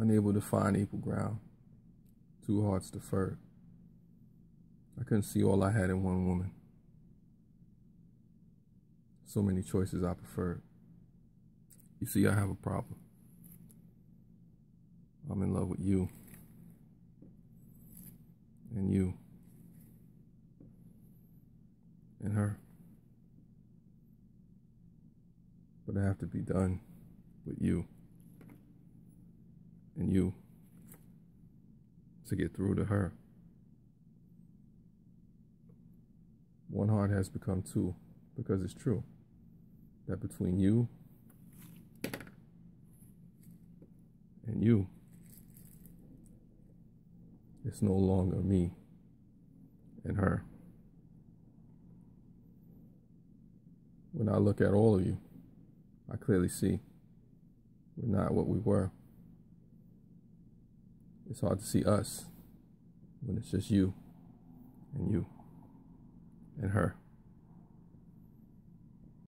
unable to find equal ground, two hearts deferred. I couldn't see all I had in one woman. So many choices I preferred. You see, I have a problem. I'm in love with you. And you. And her. But I have to be done with you. And you. To get through to her. One heart has become two because it's true that between you and you, it's no longer me and her. When I look at all of you, I clearly see we're not what we were. It's hard to see us when it's just you and you and her.